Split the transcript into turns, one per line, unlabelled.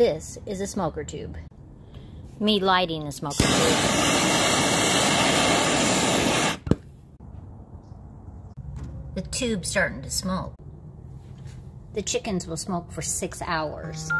This is a smoker tube. Me lighting a smoker tube. The tube's starting to smoke. The chickens will smoke for six hours.